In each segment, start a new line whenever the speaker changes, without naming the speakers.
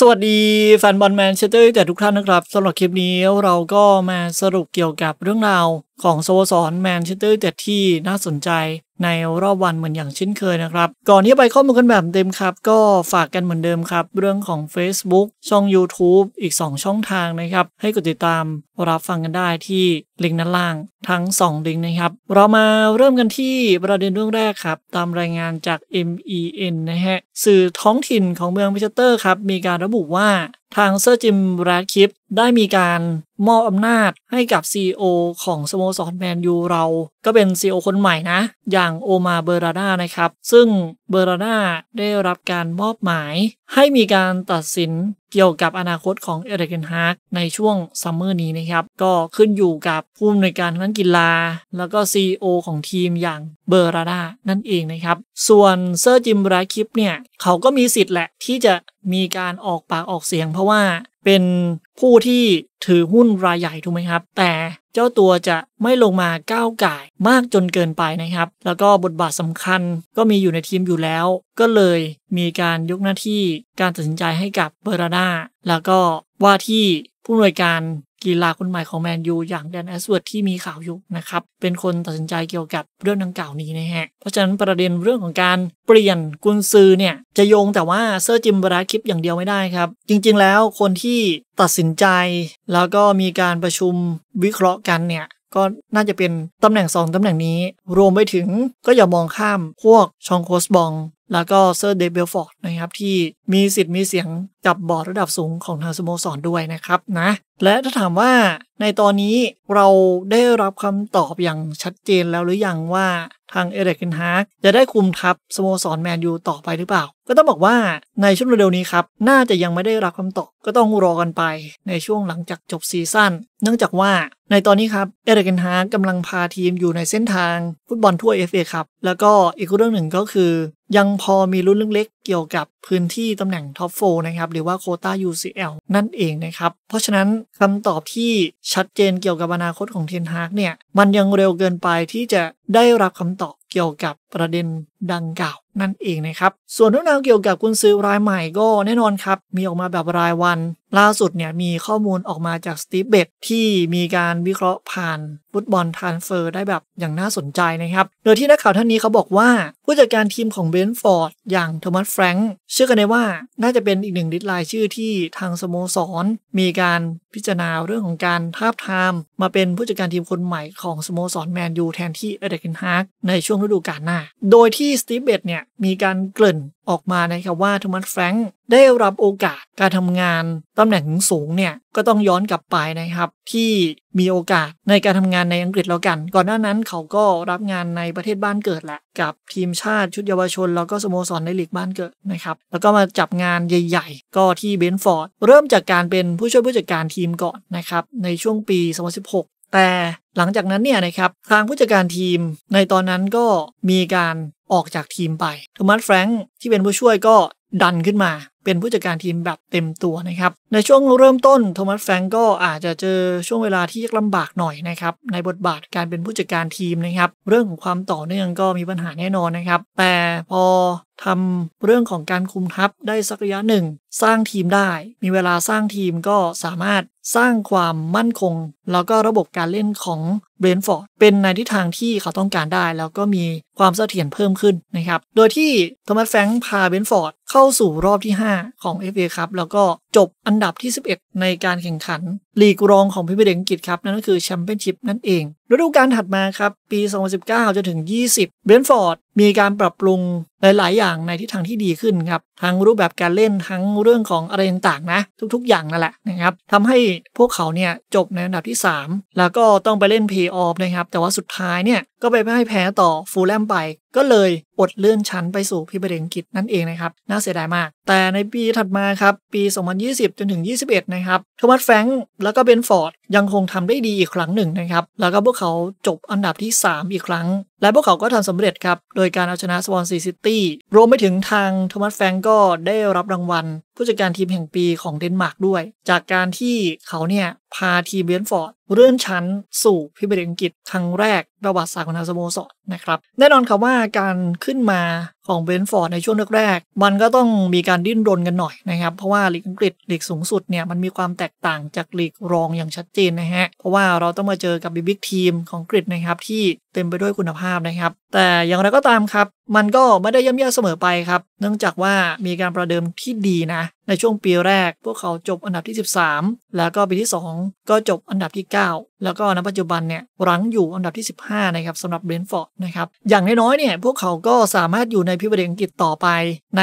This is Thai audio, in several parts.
สวัสดีแฟนบอลแมนเชสเตอร์ยูไนเต็ดทุกท่านนะครับสำหรับคลิปนี้เราก็มาสรุปเกี่ยวกับเรื่องราวของสโมสรแมนเชสเตอร์ยูไนเต็ดที่น่าสนใจ ในรอบวันเหมือนอย่างเช่นเคยนะครับ ก่อนที่ไปข้อมูลกันแบบเต็มครับ ก็ฝากกันเหมือนเดิมครับ เรื่องของ Facebook ช่อง YouTube อีก 2 ช่องทางนะครับ ให้กดติดตามรับฟังกันได้ที่ลิงก์ด้านล่างทั้ง 2 ลิงก์นะครับ เรามาเริ่มกันที่ประเด็นเรื่องแรกครับ ตามรายงานจาก MEN นะฮะสื่อท้องถิ่นของเมืองแมนเชสเตอร์ครับมีการระบุว่า ทางเซอร์จิมแรดคิปได้มีการมอบอำนาจให้กับ CEO ของสโมสรแมนยูเรา ก็เป็น CEO คนใหม่นะ อย่างโอมาร์เบร์ราด้านะครับ ซึ่งเบร์ราด้าได้รับการมอบหมาย ให้มีการตัดสินเกี่ยวกับอนาคตของเอริคเทนฮากในช่วงซัมเมอร์นี้นะครับ ก็ขึ้นอยู่กับผู้อำนวยการนักกีฬา แล้วก็ CEO ของทีมอย่างเบอร์ราดานั่นเองนะครับ ส่วนเซอร์จิมราคิปเนี่ย เขาก็มีสิทธิ์แหละที่จะมีการออกปากออกเสียงเพราะว่าเป็นผู้ที่ถือหุ้นรายใหญ่ถูกไหมครับ แต่เจ้าตัวจะไม่ลงมาก้าวไก่มากจนเกินไปนะครับ แล้วก็บทบาทสำคัญก็มีอยู่ในทีมอยู่แล้ว ก็เลยมีการยกหน้าที่การตัดสินใจให้กับเบอร์ราดาแล้วก็ว่าที่ผู้อำนวยการ กีฬาคนใหม่ของแมนยูอย่างแดนแอชเวิร์ธที่มีข่าวอยู่นะครับ เป็นคนตัดสินใจเกี่ยวกับเรื่องดังกล่าวนี้นะฮะ เพราะฉะนั้นประเด็นเรื่องของการเปลี่ยนกุนซือเนี่ย จะโยงแต่ว่าเซอร์จิมแรตคลิฟฟ์อย่างเดียวไม่ได้ครับ จริงๆแล้วคนที่ตัดสินใจ แล้วก็มีการประชุมวิเคราะห์กันเนี่ยก็น่าจะเป็นตำแหน่ง 2 ตำแหน่งนี้ รวมไปถึงก็อย่ามองข้ามพวกฌองโคล้ดบล็องก์ แล้วก็เซอร์เดฟเบรลส์ฟอร์ดนะครับที่มีสิทธิ์มีเสียงกับบอร์ดระดับสูงของทางสโมสรด้วยนะครับนะและถ้าถามว่า ในตอนนี้เราได้รับคำตอบอย่างชัดเจนแล้วหรือยังว่าทางเอริคเทนฮากจะได้คุมทัพสโมสรแมนยูต่อไปหรือเปล่า ก็ต้องบอกว่าในช่วงเร็วนี้ครับ น่าจะยังไม่ได้รับคำตอบ ก็ต้องรอกันไปในช่วงหลังจากจบซีซั่นเนื่องจากว่าในตอนนี้ครับเอริคเทนฮากกำลังพาทีมอยู่ในเส้นทางฟุตบอลถ้วย FA ครับ แล้วก็อีกเรื่องหนึ่งก็คือ ยังพอมีลุ้นเล็กๆเกี่ยวกับพื้นที่ตำแหน่ง top four นะครับหรือว่าโควต้า UCL นั่นเองนะครับเพราะฉะนั้นคำตอบที่ชัดเจนเกี่ยวกับอนาคตของเทนฮากเนี่ย มันยังเร็วเกินไปที่จะได้รับคำตอบเกี่ยวกับประเด็นดังกล่าวนั่นเองนะครับ ส่วนเรื่องราวเกี่ยวกับกุนซือรายใหม่ก็แน่นอนครับ มีออกมาแบบรายวัน ล่าสุดเนี่ยมีข้อมูลออกมาจากสตีฟเบตส์ที่มีการวิเคราะห์ผ่านFootball Transfers ได้แบบอย่างน่าสนใจนะครับ โดยที่นักข่าวท่านนี้เขาบอกว่า ผู้จัดการทีมของเบรนท์ฟอร์ดอย่างโทมัสแฟรงค์เชื่อกันได้ว่าน่าจะเป็นอีกหนึ่ง list รายชื่อที่ทางสโมสร มีการพิจารณาเรื่องของการทาบทามมาเป็นผู้จัดการทีมคนใหม่ของสโมสรแมนยูแทนที่เอริคเทนฮากในช่วงฤดูกาลหน้า โดยที่สตีฟเบตส์เนี่ยมีการเกริ่นออกมานะครับว่าโทมัสแฟรงค์ได้รับโอกาสการทำงานตำแหน่งสูงเนี่ยก็ต้องย้อนกลับไปนะครับ ที่มีโอกาสในการทำงานในอังกฤษแล้วกัน ก่อนหน้านั้นเขาก็รับงานในประเทศบ้านเกิดแหละ กับทีมชาติชุดเยาวชน แล้วก็สโมสรในลีกบ้านเกิดนะครับ แล้วก็มาจับงานใหญ่ ๆ ก็ที่เบนฟอร์ดเริ่มจากการเป็นผู้ช่วยผู้จัดการทีมก่อนนะครับในช่วงปี 2016แต่หลังจากนั้นเนี่ยนะครับทางผู้จัดการทีมในตอนนั้นก็มีการ ออกจากทีมไปโทมัสแฟรงค์ที่เป็นผู้ช่วยก็ดันขึ้นมา เป็นผู้จัดการทีมแบบเต็มตัวนะครับ ในช่วงเริ่มต้นโทมัสแฟรงค์ก็อาจจะเจอช่วงเวลาที่ยากลำบากหน่อยนะครับ ในบทบาทการเป็นผู้จัดการทีมนะครับ เรื่องของความต่อเนื่องก็มีปัญหาแน่นอนนะครับ แต่พอ ทำเรื่องของการคุมทัพได้สักระยะหนึ่ง สร้างทีมได้ มีเวลาสร้างทีมก็สามารถสร้างความมั่นคง แล้วก็ระบบการเล่นของเบรนท์ฟอร์ดเป็นในทิศทางที่เขาต้องการได้ แล้วก็มีความเสถียรเพิ่มขึ้นนะครับ โดยที่โทมัสแฟรงค์พาเบรนท์ฟอร์ดเข้าสู่รอบที่ 5 ของ FA ครับแล้วก็จบอันดับที่ 11 ในการแข่งขันลีกรองของประเทศอังกฤษครับ นั่นก็คือแชมเปี้ยนชิพนั่นเอง ฤดูกาลถัดมาครับ ปี 2019 จนถึง 20 เบรนท์ฟอร์ดมีการปรับปรุงหลาย ๆ อย่างในทิศทางที่ดีขึ้นครับ ทั้งรูปแบบการเล่นทั้งเรื่องของอะไรต่างๆนะ ทุก ๆ อย่างนั่นแหละนะครับทำให้พวกเขาเนี่ยจบในอันดับที่ 3 แล้วก็ต้องไปเล่นเพย์ออฟนะครับ แต่ว่าสุดท้ายเนี่ยก็ไปไม่ให้แพ้ต่อฟูแล่มไป ก็เลยอดเลื่อนชั้นไปสู่พรีเมียร์ลีกอังกฤษนั่นเองนะครับ น่าเสียดายมาก แต่ในปีถัดมาครับ ปี 2020 จนถึง 21 นะครับโทมัสแฟรงค์แล้วก็เบนฟอร์ดยังคงทำได้ดีอีกครั้งหนึ่งนะครับ แล้วก็พวกเขาจบอันดับที่ 3 อีกครั้ง และพวกเขาก็ทำสำเร็จครับ โดยการเอาชนะสวอนซีซิตี้รวมไปถึงทางโทมัสแฟรงค์ก็ได้รับรางวัล ผู้จัดการทีมแห่งปีของเดนมาร์กด้วย จากการที่เขาเนี่ย พาทีมเบรนฟอร์ดเลื่อนชั้นสู่พรีเมียร์ลีกอังกฤษครั้งแรกประวัติศาสตร์ของทางสโมสรนะครับ แน่นอนครับว่าการขึ้นมา ของเบรนฟอร์ดในช่วงแรกๆ มันก็ต้องมีการดิ้นรนกันหน่อยนะครับ เพราะว่าลีกอังกฤษลีกสูงสุดเนี่ยมันมีความแตกต่างจากลีกรองอย่างชัดเจนนะฮะ เพราะว่าเราต้องมาเจอกับ big team ของอังกฤษนะครับที่เต็มไปด้วยคุณภาพนะครับ แต่อย่างไรก็ตามครับ มันก็ไม่ได้ย่ำแย่เสมอไปครับ เนื่องจากว่ามีการประเดิมที่ดีนะ ในช่วงปีแรก พวกเขาจบอันดับที่ 13 แล้วก็ปีที่ 2 ก็จบอันดับที่ 9 แล้วก็ณปัจจุบันเนี่ยรั้งอยู่อันดับที่ 15 นะครับสำหรับเบรนฟอร์ดนะครับ อย่างน้อยๆเนี่ยพวกเขาก็สามารถอยู่ในพรีเมียร์ลีกอังกฤษต่อไป ใน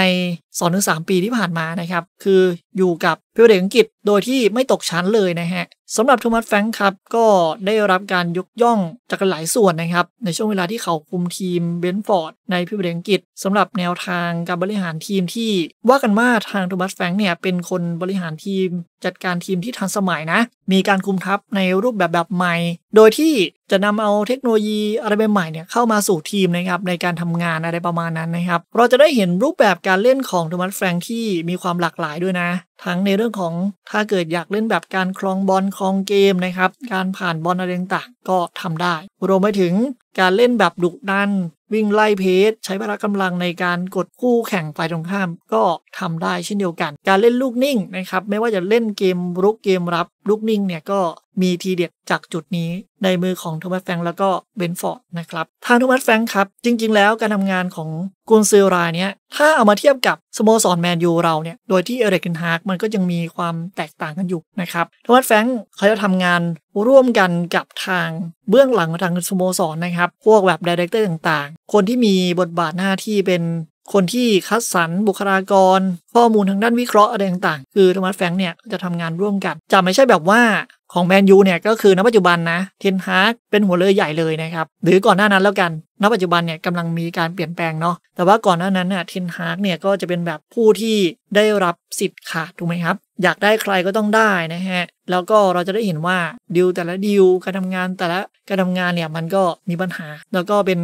2-3 ปีที่ผ่านมานะครับ คืออยู่กับพรีเมียร์ลีกอังกฤษโดยที่ไม่ตกชั้นเลยนะฮะสำหรับโทมัสแฟรงค์ครับ ก็ได้รับการยกย่องจากหลายส่วนนะครับ ในช่วงเวลาที่เขาคุมทีมเบรนฟอร์ดในพรีเมียร์ลีกอังกฤษสำหรับแนวทางการบริหารทีมที่ว่ากันว่าทางโทมัสแฟงเนี่ยเป็นคนบริหารทีม จัดการทีมที่ทันสมัยนะ มีการคุมทัพในรูปแบบแบบใหม่ โดยที่จะนำเอาเทคโนโลยีอะไรใหม่เนี่ยเข้ามาสู่ทีมนะครับในการทำงานอะไรประมาณนั้นนะครับ เราจะได้เห็นรูปแบบการเล่นของโทมัสแฟรงค์ที่มีความหลากหลายด้วยนะ ทั้งในเรื่องของถ้าเกิดอยากเล่นแบบการคลองบอลคลองเกมนะครับ การผ่านบอลอะไรต่างๆก็ทำได้ รวมไปถึง การเล่นแบบดุดัน วิ่งไล่ press ใช้พละกำลังในการกดคู่แข่งฝ่ายตรงข้าม ก็ทำได้เช่นเดียวกัน การเล่นลูกนิ่งนะครับไม่ว่าจะเล่นเกมรุกเกมรับลูกนิ่งเนี่ยก็ มีทีเด็ดจากจุดนี้ในมือของโทมัสแฟรงค์แล้วก็เบรนฟอร์ดนะครับทางโทมัสแฟรงค์ครับ จริง ๆ แล้วการทำงานของกุนซือรายเนี้ยถ้าเอามาเทียบกับสโมสรแมนยูเราเนี่ยโดยที่เอริกเทนฮากมันก็ยังมีความแตกต่างกันอยู่นะครับโทมัสแฟรงค์เขาจะทำงานร่วมกันกับทางเบื้องหลังทางสโมสรนะครับพวกแบบ director ต่างๆ คนที่มีบทบาทหน้าที่เป็นคนที่คัดสรรบุคลากร ข้อมูลทางด้านวิเคราะห์อะไรต่างๆ คือโทมัสแฟรงค์เนี่ยจะทำงานร่วมกัน จะไม่ใช่แบบว่า ของแมนยูเนี่ยก็คือณปัจจุบันนะเทนฮากเป็นหัวเรือใหญ่เลยนะครับหรือก่อนหน้านั้นแล้วกันณปัจจุบันเนี่ยกำลังมีการเปลี่ยนแปลงเนาะแต่ว่าก่อนหน้านั้นเนี่ยเทนฮากเนี่ยก็จะเป็นแบบผู้ที่ได้รับสิทธิ์ขาดถูกไหมครับ อยากได้ใครก็ต้องได้นะฮะ แล้วก็เราจะได้เห็นว่าดิวแต่ละดิวการทำงานแต่ละการทำงานเนี่ยมันก็มีปัญหา แล้วก็เป็น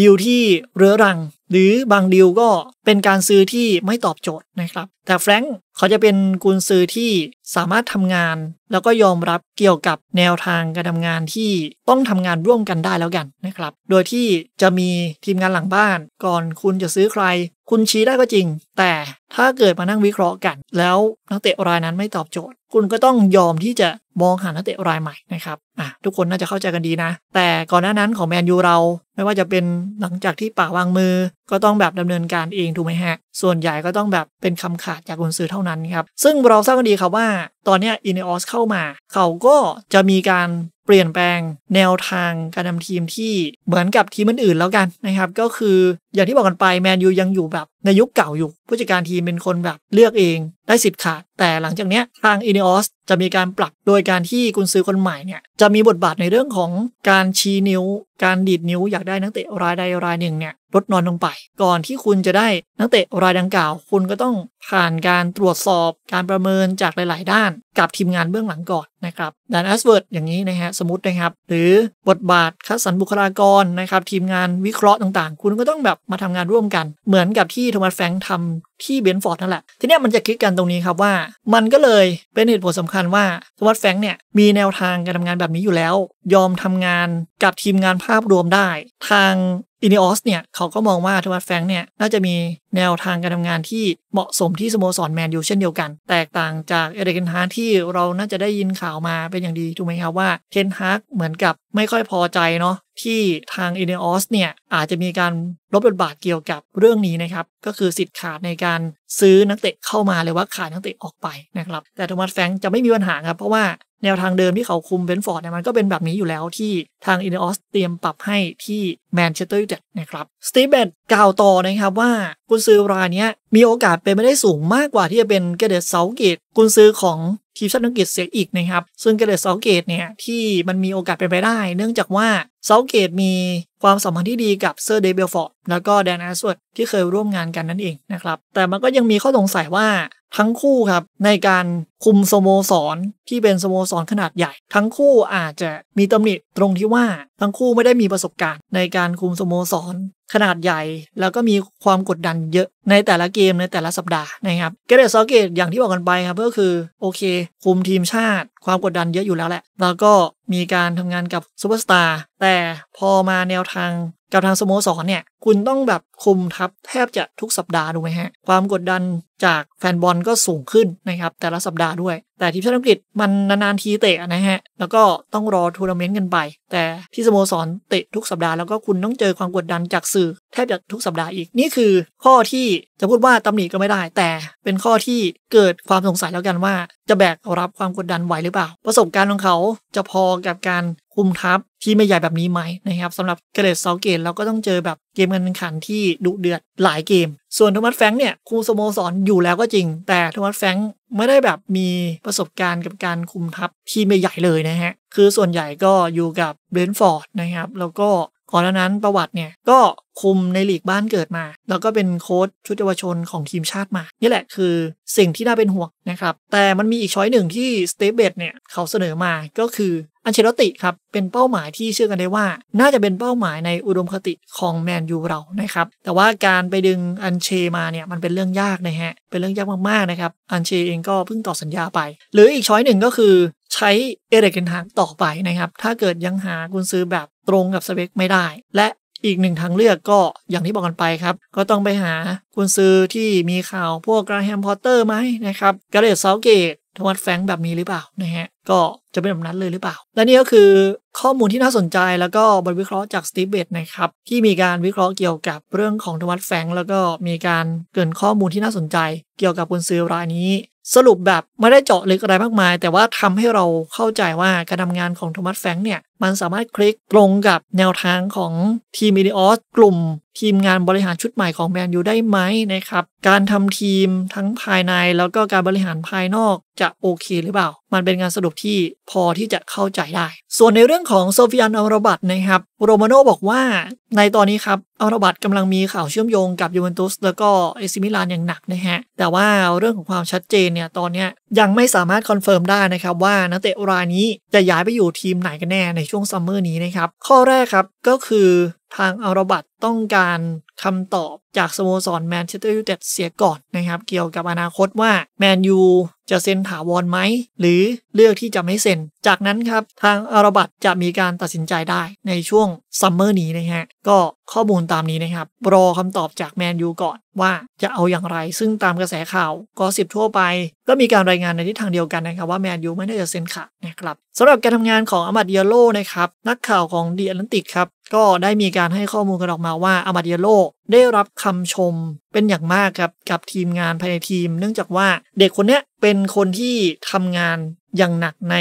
ดิวที่เรื้อรัง หรือบางดิวก็เป็นการซื้อที่ไม่ตอบโจทย์นะครับ แต่แฟรงค์เขาจะเป็นกุนซื้อที่สามารถทำงาน แล้วก็ยอมรับเกี่ยวกับแนวทางการทำงานที่ต้องทำงานร่วมกันได้แล้วกันนะครับ โดยที่จะมีทีมงานหลังบ้านก่อนคุณจะซื้อใคร คุณชี้ได้ก็จริง แต่ถ้าเกิดมานั่งวิเคราะห์กัน แล้วนักเตะรายนั้นไม่ตอบโจทย์คุณก็ต้องยอมที่จะมองหานักเตะรายใหม่นะครับอะทุกคนน่าจะเข้าใจกันดีนะ แต่ก่อนหน้านั้นของแมนยูเรา ไม่ว่าจะเป็นหลังจากที่ป่าวางมือ ก็ต้องแบบดำเนินการเองถูกไหมฮะ ส่วนใหญ่ก็ต้องแบบเป็นคำขาดจากกุนซื้อเท่านั้นครับ ซึ่งเราทราบกันดีครับว่า ตอนนี้อินเนอสเข้ามา เขาก็จะมีการเปลี่ยนแปลงแนวทางการทำทีมที่เหมือนกับทีมอื่นๆแล้วกันนะครับ ก็คืออย่างที่บอกกันไปแมนยูยังอยู่แบบ ในยุคเก่าอยู่ ผู้จัดการทีมเป็นคนแบบเลือกเองได้สิทธิ์ขาด แต่หลังจากนี้ทางอินีออสจะมีการปรับโดยการที่กุนซือคนใหม่เนี่ยจะมีบทบาทในเรื่องของการชี้นิ้ว การดีดนิ้วอยากได้นักเตะรายใดรายหนึ่งเนี่ย ลดน้อยลงไป ก่อนที่คุณจะได้นักเตะรายดังกล่าว คุณก็ต้องผ่านการตรวจสอบการประเมินจากหลาย ๆ ด้านกับทีมงานเบื้องหลังก่อนนะครับแดนแอชเวิร์ธอย่างนี้นะฮะสมมตินะครับ หรือบทบาทคัดสรรบุคลากรนะครับ ทีมงานวิเคราะห์ต่าง ๆ คุณก็ต้องแบบมาทำงานร่วมกัน เหมือนกับที่โทมัสแฟรงค์ทำที่เบรนฟอร์ดนั่นแหละ ทีนี้มันจะคลิกกันตรงนี้ครับว่า มันก็เลยเป็นเหตุผลสำคัญว่าโทมัสแฟรงค์เนี่ยมีแนวทางการทำงานแบบนี้อยู่แล้ว ยอมทำงานกับทีมงานภาพรวมได้ ทาง อินีออสเนี่ยเขาก็มองว่าโทมัสแฟรงค์เนี่ยน่าจะมีแนวทางการทำงานที่เหมาะสมที่สโมสรแมนยูเช่นเดียวกัน แตกต่างจากเอริกเทนฮากที่เราน่าจะได้ยินข่าวมาเป็นอย่างดีถูกไหมครับว่าเทนฮากเหมือนกับไม่ค่อยพอใจเนาะที่ทางอินีออสเนี่ยอาจจะมีการลดบทบาทเกี่ยวกับเรื่องนี้นะครับ ก็คือสิทธิ์ขาดในการซื้อนักเตะเข้ามาหรือว่าขายนักเตะออกไปนะครับ แต่โทมัสแฟรงค์จะไม่มีปัญหาครับ เพราะว่า แนวทางเดิมที่เขาคุมเบรนฟอร์ดเนี่ยมันก็เป็นแบบนี้อยู่แล้วที่ทางอินีออสเตรียมปรับให้ที่แมนเชสเตอร์ยูไนเต็ดนะครับสตีเบนกล่าวต่อนะครับว่ากุนซือรายนี้มีโอกาสเป็นไปได้สูงมากกว่าที่จะเป็นแกเร็ธเซาธ์เกตกุนซือของทีมชาติอังกฤษเสียอีกนะครับ ซึ่งแกเร็ธเซาธ์เกตเนี่ยที่มันมีโอกาสเป็นไปได้ เนื่องจากว่าเซาธ์เกตมีความสัมพันธ์ที่ดีกับเซอร์เดฟเบรลส์ฟอร์ดแล้วก็แดนแอชเวิร์ธที่เคยร่วมงานกันนั่นเองนะครับแต่มันก็ยังมีข้อสงสัยว่า ทั้งคู่ครับในการคุมสโมสรที่เป็นสโมสรขนาดใหญ่ ทั้งคู่อาจจะมีตำหนิตรงที่ว่า ทั้งคู่ไม่ได้มีประสบการณ์ ในการคุมสโมสรขนาดใหญ่ แล้วก็มีความกดดันเยอะในแต่ละเกมในแต่ละสัปดาห์นะครับแกเร็ธเซาธ์เกตอย่างที่บอกกันไปครับก็คือโอเค คุมทีมชาติ ความกดดันเยอะอยู่แล้วแหละ แล้วก็มีการทำงานกับซูเปอร์สตาร์แต่พอมาแนวทาง กับทางสโมสรเนี่ย คุณต้องแบบคุมทัพแทบจะทุกสัปดาห์ถูกไหมฮะ ความกดดันจากแฟนบอลก็สูงขึ้นนะครับ แต่ละสัปดาห์ด้วย แต่ทีมชาติอังกฤษมันนานๆทีเตะนะฮะ แล้วก็ต้องรอทัวร์นาเมนต์กันไป แต่ที่สโมสรเตะทุกสัปดาห์แล้วก็คุณต้องเจอความกดดันจากสื่อแทบจะทุกสัปดาห์อีก นี่คือข้อที่จะพูดว่าตำหนิก็ไม่ได้ แต่เป็นข้อที่เกิดความสงสัยแล้วกันว่า จะแบกรับความกดดันไหวหรือเปล่า ประสบการณ์ของเขาจะพอกับการ คุมทัพที่ไม่ใหญ่แบบนี้ไหมนะครับสำหรับแกเร็ธเซาธ์เกตเราก็ต้องเจอแบบเกมการแข่งขันที่ดุเดือดหลายเกม ส่วนโทมัสแฟรงค์เนี่ยคุมสโมสรอยู่แล้วก็จริง แต่โทมัสแฟรงค์ไม่ได้แบบมีประสบการณ์กับการคุมทัพที่ไม่ใหญ่เลยนะฮะ คือส่วนใหญ่ก็อยู่กับเบรนฟอร์ดนะครับ แล้วก็ ก่อนหน้านั้นประวัติเนี่ยก็คุมในลีกบ้านเกิดมา แล้วก็เป็นโค้ชชุดเยาวชนของทีมชาติมา นี่แหละคือสิ่งที่น่าเป็นห่วงนะครับ แต่มันมีอีก choice หนึ่งที่สตีเบนเนี่ยเขาเสนอมาก็คืออันเชล็อตติครับ เป็นเป้าหมายที่เชื่อกันได้ว่า น่าจะเป็นเป้าหมายในอุดมคติของแมนยูเรานะครับ แต่ว่าการไปดึงอันเชมาเนี่ยมันเป็นเรื่องยากนะฮะ เป็นเรื่องยากมากๆนะครับ อันเชเองก็เพิ่งต่อสัญญาไป หรืออีก choice หนึ่งก็คือใช้เอเรกเกนฮากต่อไปนะครับ ถ้าเกิดยังหากุญซื้อแบบ ตรงกับสเปคไม่ได้ และอีกหนึ่งทางเลือกก็อย่างที่บอกกันไปครับ ก็ต้องไปหาคุณซื้อที่มีข่าวพวกกราแฮมพอตเตอร์ไหมนะครับกาเรตเซาเกตทวัตแฟงแบบนี้หรือเปล่านะฮะก็จะเป็นแบบนั้นเลยหรือเปล่า และนี่ก็คือข้อมูลที่น่าสนใจแล้วก็บทวิเคราะห์จากสตีเบตนะครับ ที่มีการวิเคราะห์เกี่ยวกับเรื่องของทวัตแฟงแล้วก็มีการเกินข้อมูลที่น่าสนใจ เกี่ยวกับกุนซือรายนี้ สรุปแบบไม่ได้เจาะลึกอะไรมากมาย แต่ว่าทำให้เราเข้าใจว่าการทำงานของโทมัสแฟรงค์เนี่ยมันสามารถคลิกตรงกับแนวทางของทีมอิเนออสกลุ่ม ทีมงานบริหารชุดใหม่ของแมนยูได้ไหมนะครับ การทำทีมทั้งภายในแล้วก็การบริหารภายนอกจะโอเคหรือเปล่า มันเป็นงานสรุปที่พอที่จะเข้าใจได้ ส่วนในเรื่องของโซฟียานอัมราบัตนะครับ โรมาโนบอกว่าในตอนนี้ครับอัมราบัตกำลังมีข่าวเชื่อมโยงกับยูเวนตุสแล้วก็เอซีมิลานอย่างหนักนะฮะ แต่ว่าเรื่องของความชัดเจนเนี่ยตอนนี้ยังไม่สามารถ confirm ได้นะครับว่านักเตะรายนี้จะย้ายไปอยู่ทีมไหนกันแน่ในช่วงซัมเมอร์นี้นะครับ ข้อแรกครับก็คือทางอัมราบัตต้องการ คำตอบจากสโมสรแมนเชสเตอร์ยูไนเต็ดเสียก่อนนะครับ เกี่ยวกับอนาคตว่าแมนยูจะเซ็นถาวรไหม หรือเลือกที่จะไม่เซ็น จากนั้นครับ ทางอัมราบัตจะมีการตัดสินใจได้ในช่วงซัมเมอร์นี้นะฮะ ก็ข้อมูลตามนี้นะครับ รอคำตอบจากแมนยูก่อนว่าจะเอาอย่างไร ซึ่งตามกระแสข่าวก็สิบทั่วไป ก็มีการรายงานในทิศทางเดียวกันนะครับ ว่าแมนยูไม่ได้จะเซ็นขาดนะครับสำหรับการทำงานของอามัดเยโลนะครับนักข่าวของดีแอตแลนติกครับก็ได้มีการให้ข้อมูลกันออกมาว่าอามัดเยโล people ได้รับคำชมเป็นอย่างมากครับกับทีมงานภายในทีม เนื่องจากว่าเด็กคนนี้เป็นคนที่ทำงานอย่างหนักใน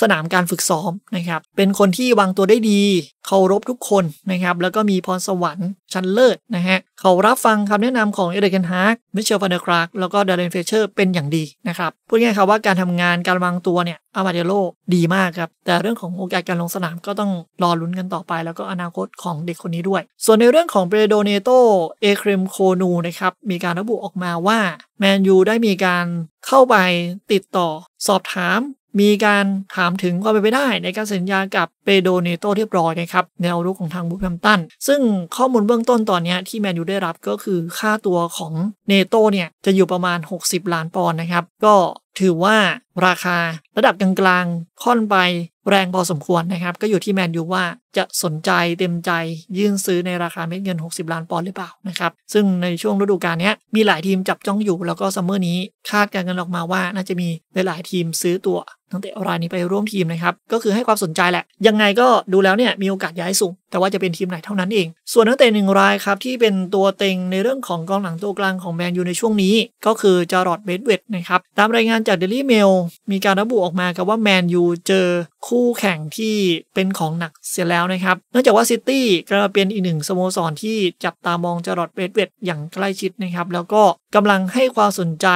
สนามการฝึกซ้อมนะครับ เป็นคนที่วางตัวได้ดีเคารพทุกคนนะครับ แล้วก็มีพรสวรรค์ชั้นเลิศนะฮะ เขารับฟังคำแนะนำของเอริคเทนฮากมิตเชลล์ฟานเดอร์กากแล้วก็ดาร์เรนเฟลตเชอร์เป็นอย่างดีนะครับ พูดง่ายๆครับว่าการทำงานการวางตัวเนี่ยอาหมัดดิยัลโลดีมากครับ แต่เรื่องของโอกาสการลงสนามก็ต้องรอลุ้นกันต่อไป แล้วก็อนาคตของเด็กคนนี้ด้วย ส่วนในเรื่องของเปโดรเนโตเอเครมโคนูนะครับ มีการระบุออกมาว่า แมนยูได้มีการเข้าไปติดต่อสอบถาม มีการถามถึงความเป็นไปได้ในการสัญญากับเปโดรเนโตเรียบร้อยนะครับแนวรุกของทางวูล์ฟแฮมป์ตัน ซึ่งข้อมูลเบื้องต้นตอนนี้ที่แมนยูได้รับก็คือค่าตัวของเนโตเนี่ยจะอยู่ประมาณ 60 ล้านปอนด์นะครับ ก็ ถือว่าราคาระดับกลางๆค่อนไปแรงพอสมควรนะครับ ก็อยู่ที่แมนยูว่าจะสนใจเต็มใจยื่นซื้อในราคาเม็ดเงิน 60 ล้านปอนด์หรือเปล่านะครับ ซึ่งในช่วงฤดูกาลนี้มีหลายทีมจับจ้องอยู่ แล้วก็ซัมเมอร์นี้คาดการณ์กันออกมาว่าน่าจะมีหลายทีมซื้อตัวนักเตะรายนี้ไปร่วมทีมนะครับ ก็คือให้ความสนใจแหละ ยังไงก็ดูแล้วเนี่ยมีโอกาสย้ายสูง แต่ว่าจะเป็นทีมไหนเท่านั้นเอง ส่วนนักเตะหนึ่งรายครับที่เป็นตัวเต็งในเรื่องของกองหลังตัวกลางของแมนยูในช่วงนี้ ก็คือจาร์ราดแบรนธ์เวตนะครับตามรายงานจากเดลี่เมลมีการระบุออกมาครับว่าแมนยูเจอคู่แข่งที่เป็นของหนักเสียแล้วนะครับเนื่องจากว่าซิตี้กำลังเป็นอีกหนึ่งสโมสรที่จับตามองจาร์ราดแบรนธ์เวตอย่างใกล้ชิดนะครับแล้วก็กำลังให้ความสนใจ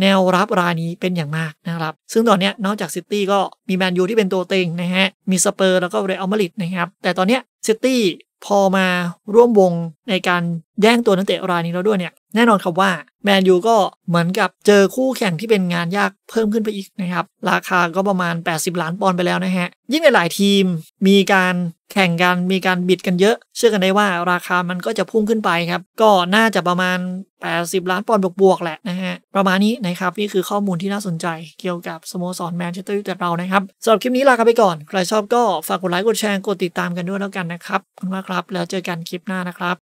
แนวรับรายนี้เป็นอย่างมากนะครับ ซึ่งตอนนี้นอกจากซิตี้ก็มีแมนยูที่เป็นตัวเต็งนะฮะ มีสเปอร์แล้วก็เรอัลมาดริดนะครับ แต่ตอนนี้ ซิตี้พอมาร่วมวง ในการแย่งตัวนักเตะรายนี้แล้วด้วยเนี่ยแน่นอนครับว่าแมนยูก็เหมือนกับเจอคู่แข่งที่เป็นงานยากเพิ่มขึ้นไปอีกนะครับ ราคาก็ประมาณ 80 ล้านปอนด์ไปแล้วนะฮะ ยิ่งในหลายทีมมีการแข่งกันมีการบิดกันเยอะ เชื่อกันได้ว่าราคามันก็จะพุ่งขึ้นไปครับ ก็น่าจะประมาณ 80 ล้านปอนด์บวกๆแหละนะฮะ ประมาณนี้นะครับนี่คือข้อมูลที่น่าสนใจเกี่ยวกับสโมสรแมนเชสเตอร์ยูไนเต็ดเรานะครับสำหรับคลิปนี้ลากันไปก่อนใครชอบก็ฝากกดไลค์กดแชร์กดติดตามกันด้วยแล้วกันนะครับขอบคุณมากครับ แล้วเจอกันคลิปหน้านะครับ